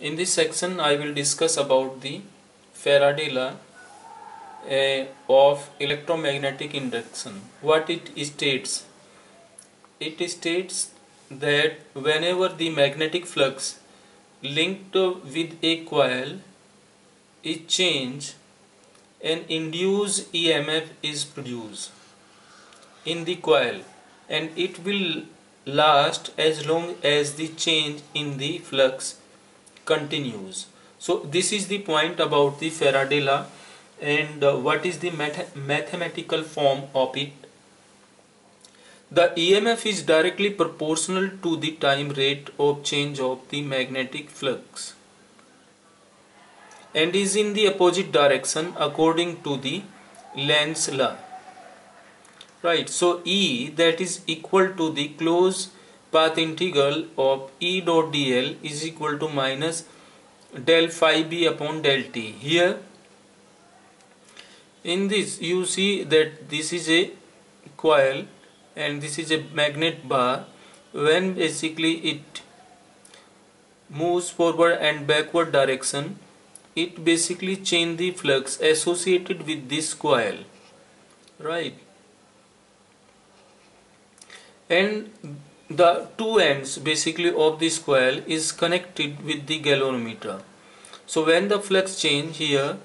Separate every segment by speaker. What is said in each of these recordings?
Speaker 1: In this section I will discuss about the Faraday law of electromagnetic induction. What it states? It states that whenever the magnetic flux linked with a coil is changed an induced EMF is produced in the coil and it will last as long as the change in the flux continues. So this is the point about the Faraday law and uh, what is the math mathematical form of it. The EMF is directly proportional to the time rate of change of the magnetic flux and is in the opposite direction according to the Lenz law right so E that is equal to the closed path integral of E dot dl is equal to minus del phi b upon del t. Here in this you see that this is a coil and this is a magnet bar when basically it moves forward and backward direction it basically change the flux associated with this coil right? And the two ends basically of this coil is connected with the galvanometer. So when the flux change here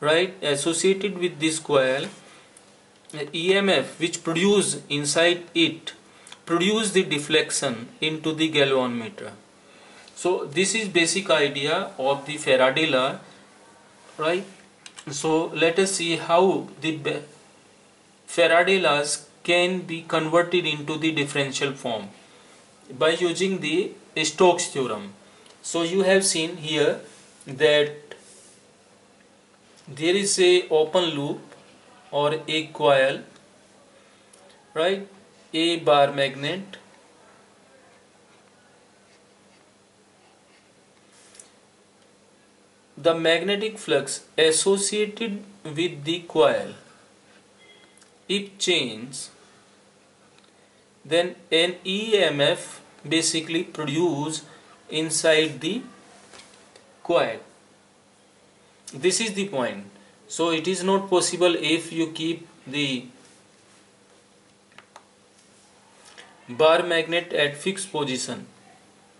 Speaker 1: right associated with this coil EMF which produce inside it produce the deflection into the galvanometer. So this is basic idea of the Faraday law right? So let us see how the Faraday laws can be converted into the differential form by using the Stokes theorem. So you have seen here that there is a open loop or a coil right? A bar magnet. The magnetic flux associated with the coil if change then an EMF basically produced inside the coil. This is the point. So it is not possible if you keep the bar magnet at fixed position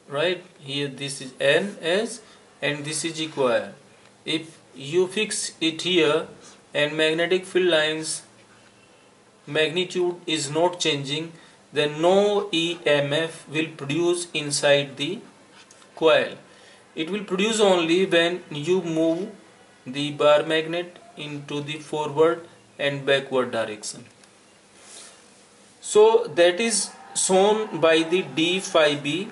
Speaker 1: right? Here this is N S and this is E coil if you fix it here and magnetic field lines magnitude is not changing then no EMF will produce inside the coil. It will produce only when you move the bar magnet into the forward and backward direction. So that is shown by the d phi b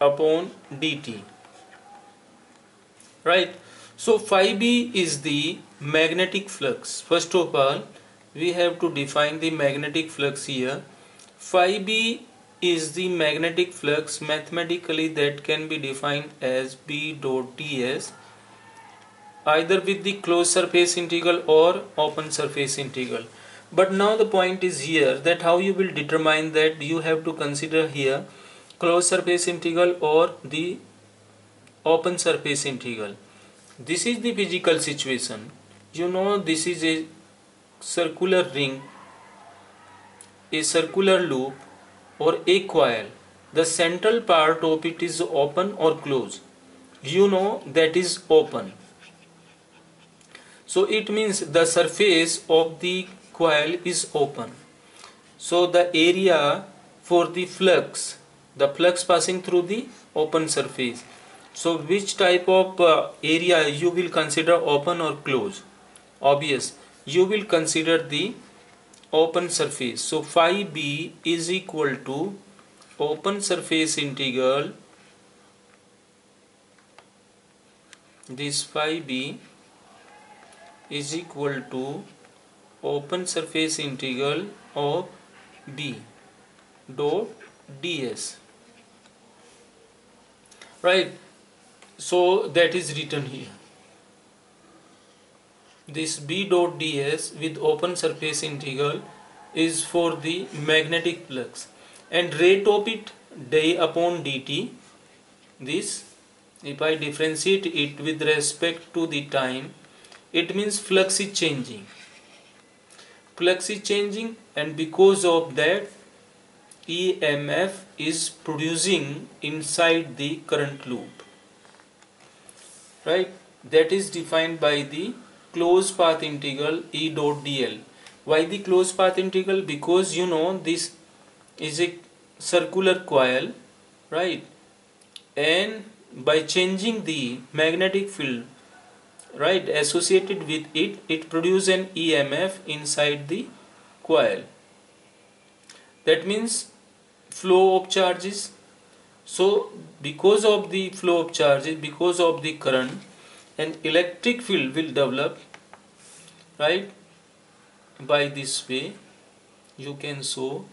Speaker 1: upon dt right? So phi b is the magnetic flux. First of all we have to define the magnetic flux here. Phi b is the magnetic flux mathematically that can be defined as b dot ds either with the closed surface integral or open surface integral. But now the point is here that how you will determine that you have to consider here closed surface integral or the open surface integral. This is the physical situation. You know this is a circular ring a circular loop और a coil the central part of it is open और close you know that is open so it means the surface of the coil is open so the area for the flux the flux passing through the open surface so which type of area you will consider open और close obvious you will consider the open surface. So phi b is equal to open surface integral this phi b is equal to open surface integral of b dot ds. Right? So that is written here this B dot ds with open surface integral is for the magnetic flux. And rate of it d upon dt. This if I differentiate it with respect to the time it means flux is changing. Flux is changing and because of that EMF is producing inside the current loop. Right? That is defined by the closed path integral E dot dl. Why the closed path integral? Because you know this is a circular coil right? And by changing the magnetic field right associated with it it produces an EMF inside the coil. That means flow of charges. So because of the flow of charges because of the current an electric field will develop right by this way. You can show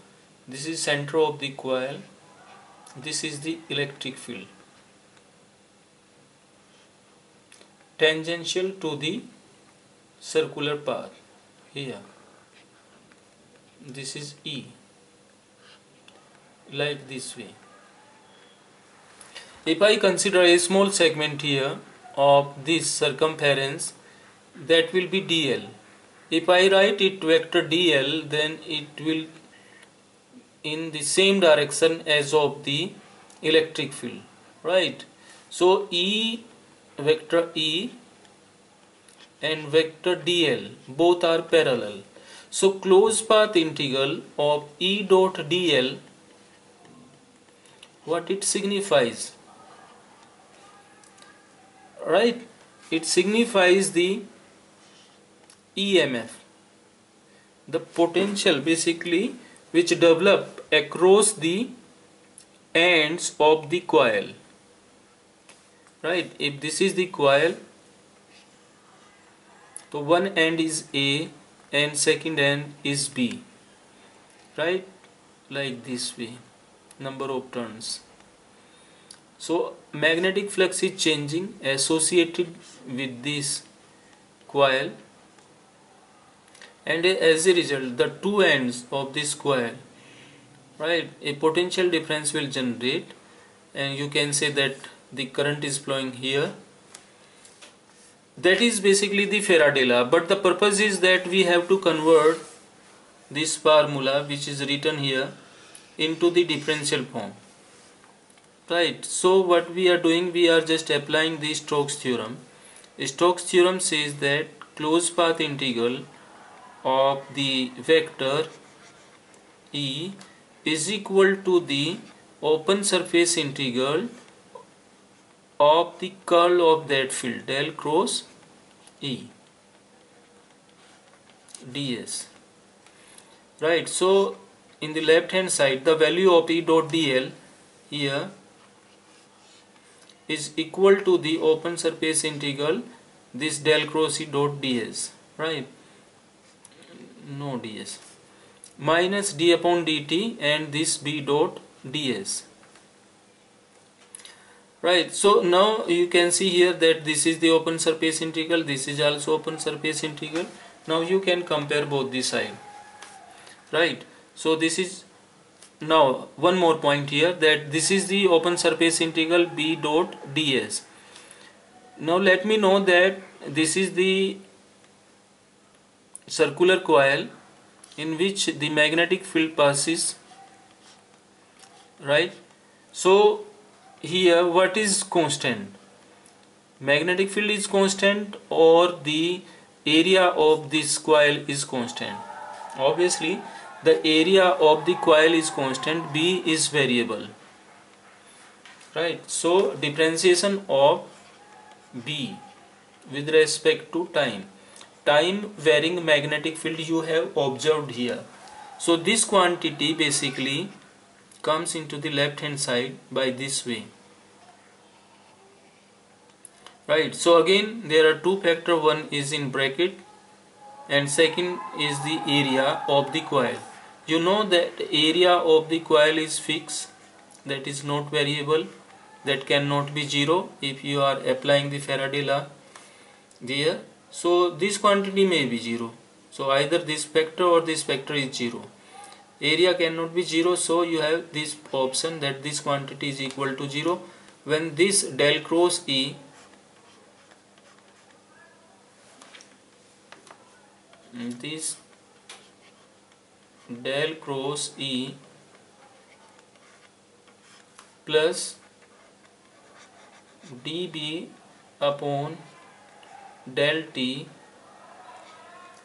Speaker 1: this is center of the coil this is the electric field. Tangential to the circular path here. This is E like this way. If I consider a small segment here of this circumference that will be dl. If I write it vector dl then it will in the same direction as of the electric field right? So E vector E and vector dl both are parallel. So closed path integral of E dot dl what it signifies right? It signifies the EMF the potential basically which develop across the ends of the coil. Right? If this is the coil so one end is A and second end is B. Right? Like this way. Number of turns so magnetic flux is changing associated with this coil. And as a result the two ends of this coil right a potential difference will generate. And you can say that the current is flowing here. That is basically the Faraday law. But the purpose is that we have to convert this formula which is written here into the differential form right. So what we are doing we are just applying the Stokes theorem. Stokes theorem says that closed path integral of the vector E is equal to the open surface integral of the curl of that field del cross E ds. Right. So in the left hand side the value of E dot dl here is equal to the open surface integral this del cross E dot ds right? No ds. Minus d upon dt and this b dot ds. Right so now you can see here that this is the open surface integral this is also open surface integral. Now you can compare both the side. Right so this is now one more point here that this is the open surface integral b dot ds. Now let me know that this is the circular coil in which the magnetic field passes right? So here what is constant? Magnetic field is constant or the area of this coil is constant? Obviously the area of the coil is constant b is variable. Right? So differentiation of b with respect to time. Time varying magnetic field you have observed here. So this quantity basically comes into the left hand side by this way. Right? So again there are two factor one is in bracket and second is the area of the coil you know that area of the coil is fixed that is not variable that cannot be zero if you are applying the Faraday law there. So this quantity may be zero. So either this factor or this factor is zero. Area cannot be 0 so you have this option that this quantity is equal to 0 when this del cross E this del cross E plus dB upon del T.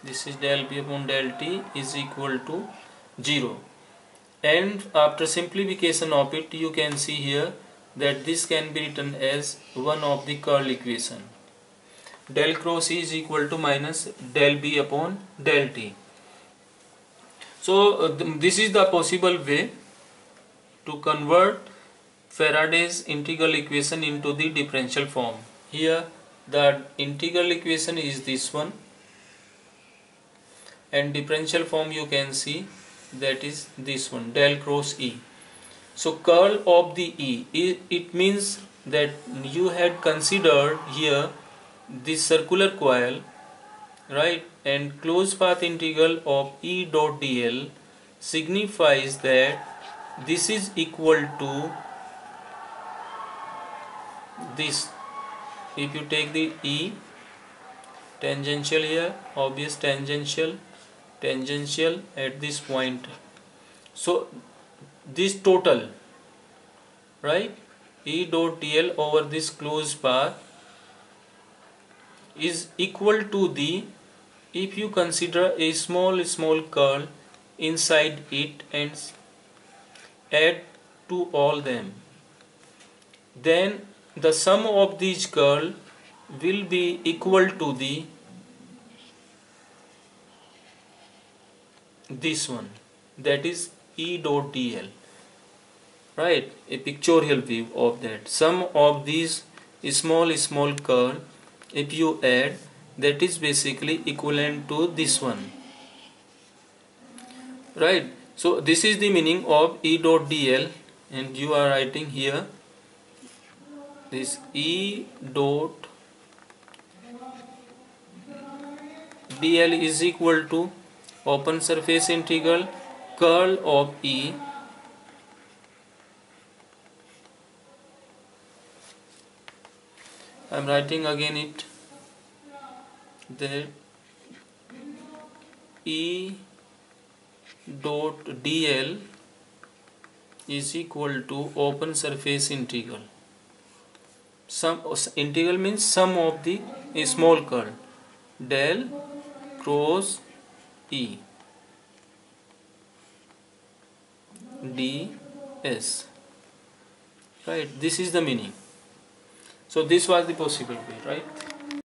Speaker 1: This is del B upon del T is equal to 0 and after simplification of it you can see here that this can be written as one of the curl equation. Del cross E is equal to minus del B upon del T so uh, th this is the possible way to convert Faraday's integral equation into the differential form. Here the integral equation is this one. And differential form you can see that is this one del cross E. So curl of the E it means that you had considered here this circular coil right? And closed path integral of E dot dl signifies that this is equal to this. If you take the E tangential here obvious tangential tangential at this point. So this total right? E dot dl over this closed path is equal to the if you consider a small small curl inside it and add to all them then the sum of these curl will be equal to the this one that is E dot dl right? A pictorial view of that. Sum of these small small curl if you add that is basically equivalent to this one. Right? So this is the meaning of E dot dl and you are writing here this E dot dl is equal to open surface integral curl of E I am writing again it that E dot dl is equal to open surface integral sum integral means sum of the small curl del cross E ds right this is the meaning so this was the possible way right